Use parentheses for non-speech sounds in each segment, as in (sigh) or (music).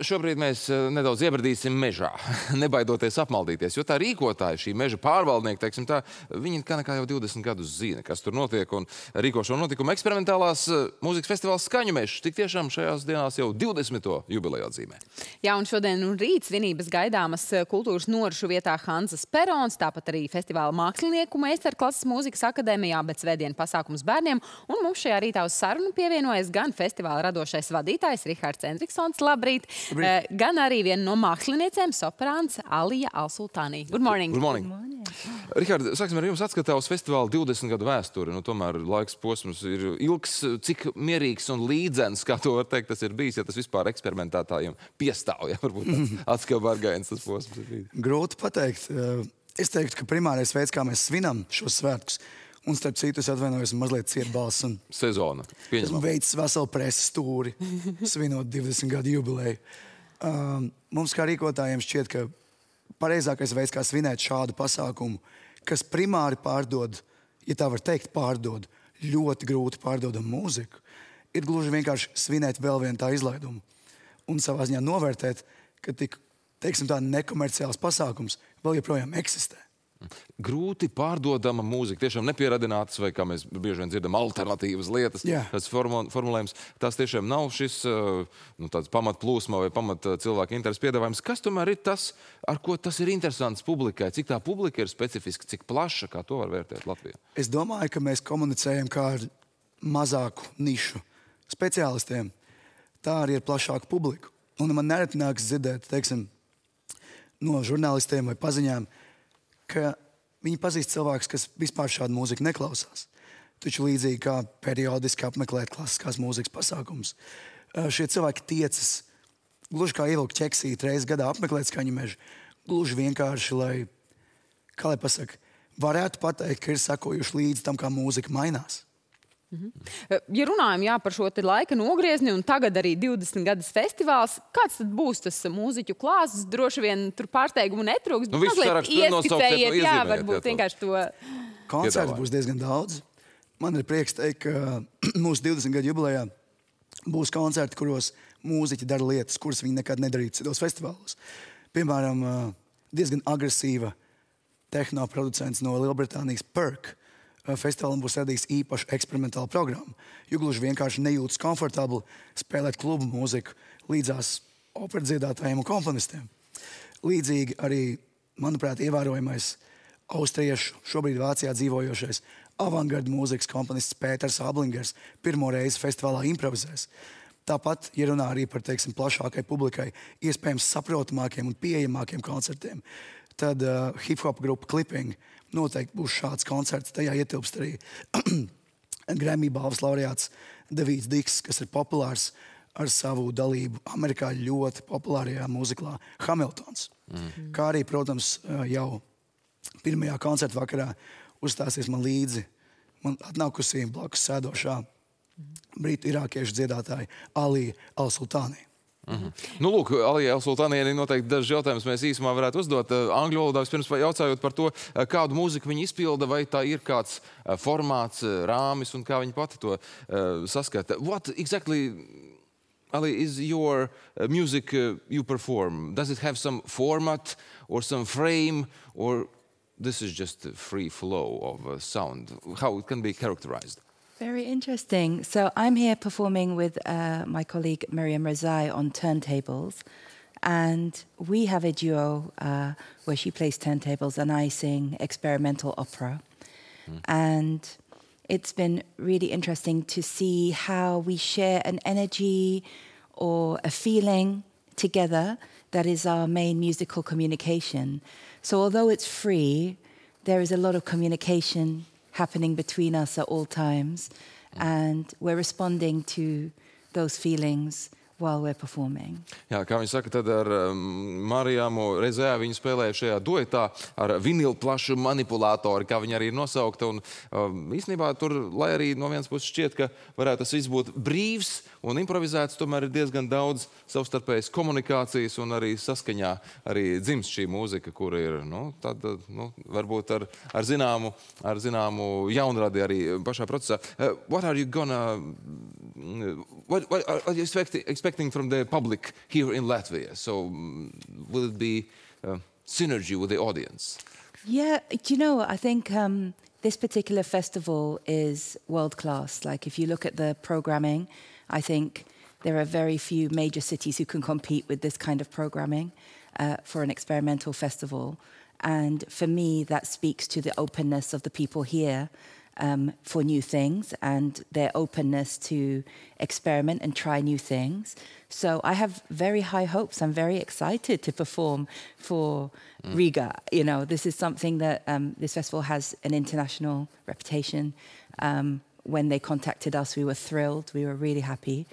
Šobrīd mēs eh, nedaudz iebradīsim mežā, (laughs) nebaidoties apmaldīties, jo tā rīkotāja, šī meža pārvaldnieka, teiksim tā, viņi kā nekā jau 20 gadus zina, kas tur notiek un rīko šo notikumu. Eksperimentālās eh, mūzikas festivāls Skaņu mežs tik tiešām šajās dienās jau 20. jubileju atzīmē. Jā, un šodien un rīt svinības gaidāmas eh, kultūras norišu vietā Hanzas Perons, tāpat arī festivāla mākslinieku meistarklases mūzikas akadēmijā, bet svētdien pasākums bērniem. Un mums šajā rītā uz sarunu pievienojas gan festivāla radošais vadītājs Rihards Endriksons. Labrīt! Uh, gan arī viena no māksliniecēm, soprāns Alija Alsultānī. Good morning! Good morning. Good morning. Rihard, sāksim ar jums atskatā uz festivālu 20 gadu vēsturi. Nu, tomēr laiks posms ir ilgs, cik mierīgs un līdzens, kā to var teikt, tas ir bijis, ja tas vispār eksperimentētājiem piestāv, ja varbūt (laughs) atskil bargains tas posms ir bijis. Grūti pateikt. Es teiktu, ka primārais veids, kā mēs svinam šos svētkus, Un, starp citu, es atvainojos, mazliet ciet balss. Un... Sezona. Esmu veicis veselu preses stūri, svinot 20 gadu jubileju. Um, mums kā rīkotājiem šķiet, ka pareizākais veids, kā svinēt šādu pasākumu, kas primāri pārdod, ja tā var teikt, pārdod ļoti grūti pārdodamu mūziku, ir gluži vienkārši svinēt vēl vienu tā izlaidumu. Un savā ziņā novērtēt, ka tik, teiksim tā, nekomerciāls pasākums vēl joprojām eksistē grūti pārdodama mūzika, tiešām nepieradinātas, vai kā mēs bieži vien dzirdam, alternatīvas lietas, yeah. tas formulējums. Tas tiešām nav šis uh, nu, pamatplūsma vai pamat uh, cilvēka interesi piedāvājums. Kas tomēr ir tas, ar ko tas ir interesants publikai? Cik tā publika ir specifiska, cik plaša, kā to var vērtēt Latvijā? Es domāju, ka mēs komunicējam kā ar mazāku nišu speciālistiem. Tā arī ir plašāka publika. Un man nereti nāks dzirdēt, teiksim, no žurnālistiem vai paziņām, ka viņi pazīst cilvēkus, kas vispār šādu mūziku neklausās. Taču līdzīgi kā periodiski apmeklēt klasiskās mūzikas pasākumus, šie cilvēki tiecas gluži kā ievilkt ķeksīt reizes gadā apmeklēt skaņu mežu. Gluži vienkārši, lai, kā lai pasaka, varētu pateikt, ka ir sakojuši līdzi tam, kā mūzika mainās. Mhm. Ja runājam jā, par šo laika nogriezni, un tagad arī 20 gadus festivāls, kāds tad būs tas mūziķu klāsts? Droši vien tur pārsteigumu netrūks. Nu, Mazliet ieskicējiet, jā, varbūt vienkārši to. Koncertu būs diezgan daudz. Man ir prieks teikt, ka (clears throat) mūsu 20 gadu jubilejā būs koncerti, kuros mūziķi dara lietas, kuras viņi nekad nedarītu citos festivālos. Piemēram, diezgan agresīva tehno producents no Lielbritānijas Perk Eh, festivālam būs radījis īpašu eksperimentālu programmu. Jo gluži vienkārši nejūtas komfortabli spēlēt klubu mūziku līdzās operas dziedātājiem un komponistiem. Līdzīgi arī, manuprāt, ievērojamais austriešu, šobrīd Vācijā dzīvojošais avangarda mūzikas komponists Pēters Ablingers pirmo reizi festivālā improvizēs. Tāpat, ja runā arī par teiksim, plašākai publikai, iespējams saprotamākiem un pieejamākiem koncertiem, tad uh, hip-hop grupa Clipping noteikti būs šāds koncerts. Tajā ietilpst arī (clears throat) Grammy balvas laureāts Davīds Diks, kas ir populārs ar savu dalību Amerikā ļoti populārajā mūziklā Hamiltons. Mm. Kā arī, protams, jau pirmajā koncerta vakarā uzstāsies man līdzi man atnākusī blakus sēdošā brītu irākiešu dziedātāja Alija Al-Sultānija. Mm -hmm. Nu, lūk, Alijai Sultānienai noteikti dažs jautājums mēs īsumā varētu uzdot. Eh, angļu valodā vispirms jautājot par to, eh, kādu mūziku viņi izpilda, vai tā ir kāds eh, formāts, rāmis un kā viņi pati to uh, saskata. What exactly, Ali, is your music you perform? Does it have some format or some frame or this is just free flow of sound? How it can be characterized? Very interesting. So I'm here performing with uh, my colleague Miriam Razai on turntables. And we have a duo uh, where she plays turntables and I sing experimental opera. Mm. And it's been really interesting to see how we share an energy or a feeling together that is our main musical communication. So, although it's free, there is a lot of communication happening between us at all times. And we're responding to those feelings while we're performing. Jā, kā viņi saka, tad ar um, Marijamu Rezē viņi spēlēja šajā duetā ar vinilu plašu manipulātoru, kā viņi arī ir nosaukta. Un um, īstenībā tur, lai arī no vienas puses šķiet, ka varētu tas viss būt brīvs un improvizēts, tomēr ir diezgan daudz savstarpējas komunikācijas un arī saskaņā arī dzimst šī mūzika, kura ir, nu, tad, nu, varbūt ar, ar zināmu, ar zināmu jaunradi arī pašā procesā. Uh, what are you gonna mm, what, what are you expecting, expecting from the public here in Latvia? So, mm, will it be uh, synergy with the audience? Yeah, you know, I think um, this particular festival is world class. Like, if you look at the programming, I think there are very few major cities who can compete with this kind of programming uh, for an experimental festival. And for me, that speaks to the openness of the people here um, for new things and their openness to experiment and try new things. So I have very high hopes. I'm very excited to perform for Riga. You know, this is something that um, this festival has an international reputation. Um, when they contacted us, we were thrilled. We were really happy,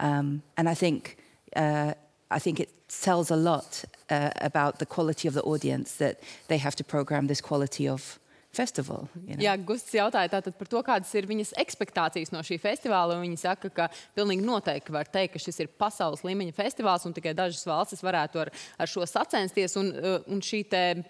um, and I think uh, I think it tells a lot uh, about the quality of the audience that they have to program this quality of festival. You know? Jā, Gusts jautāja tātad par to, kādas ir viņas expectācijas no šī festivāla. Viņa saka, ka pilnīgi noteikti var teikt, ka šis ir pasaules līmeņa festivāls un tikai dažas valstis varētu ar, ar šo sacensties. Un, uh, un šī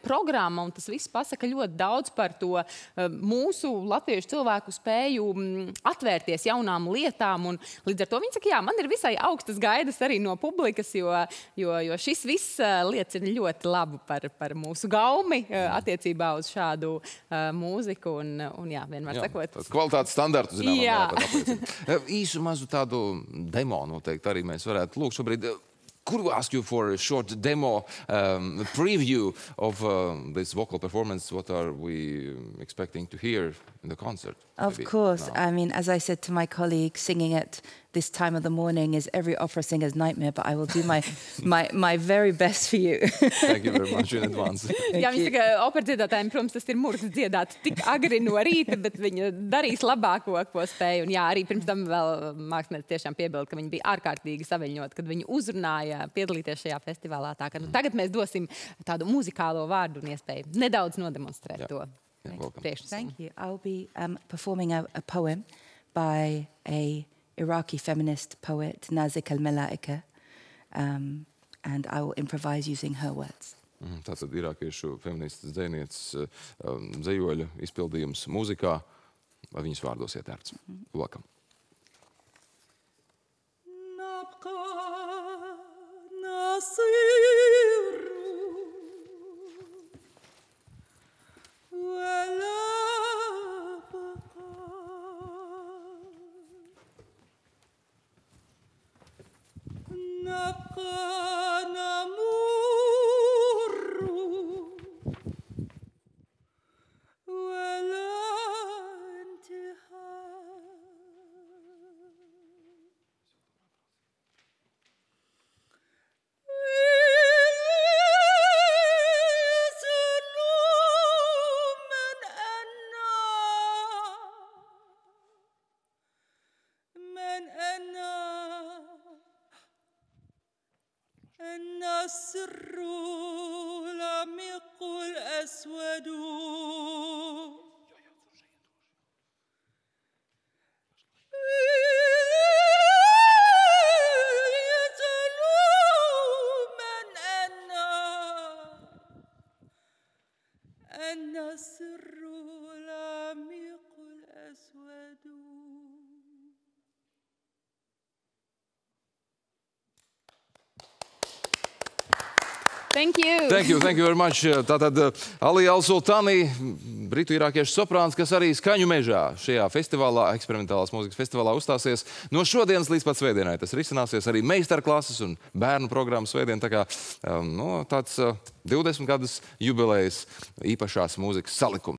programma un tas viss pasaka ļoti daudz par to uh, mūsu latviešu cilvēku spēju mm, atvērties jaunām lietām. Un līdz ar to viņa saka, jā, man ir visai augstas gaidas arī no publikas, jo, jo, jo šis viss uh, liecina ļoti labu par, par mūsu gaumi attiecībā uz šādu uh, mūziku un, un jā, vienmēr Jā, sakot. kvalitātes standartu, zinām, Jā. Īsu mazu tādu demo noteikti arī mēs varētu lūgt šobrīd. Could we ask you for a short demo um, preview of uh, this vocal performance? What are we um, expecting to hear in the concert? Of maybe course. now? I mean, as I said to my colleague, singing at this time of the morning is every opera singer's nightmare, but I will do my, (laughs) my, my very best for you. Thank you very much in (laughs) advance. Jā, viņa saka, opera dziedātājiem, protams, tas ir murgs dziedāt tik agri no rīta, bet viņa darīs labāko, ko spēja. Un jā, arī pirms tam vēl mākslinieci tiešām piebilda, ka viņi bija ārkārtīgi saviņot, kad viņi uzrunāja piedalīties šajā festivālā. Tā, ka, nu, tagad mēs dosim tādu muzikālo vārdu un iespēju nedaudz nodemonstrēt Jā. to. Jā, welcome. Thank you. I'll be um, performing a, a poem by a Iraqi feminist poet, Nazik al-Malaika, um, and I will improvise using her words. Mhm, Tātad irākiešu feministas dzēnieces um, dzējoļa izpildījums mūzikā vai viņas vārdos ietērts. Welcome. نبقى نصير ولا Oh. النصر العميق الأسود السر Thank you! Thank you, thank you very much. Tātad uh, Alija Alsultāni, britu irākiešu soprāns, kas arī skaņu mežā šajā festivālā, eksperimentālās mūzikas festivālā uzstāsies no šodienas līdz pat svētdienai. Tas risināsies arī meistarklases un bērnu programmu svētdien. Tā kā um, no, tāds uh, 20 gadus jubilejas īpašās mūzikas salikums.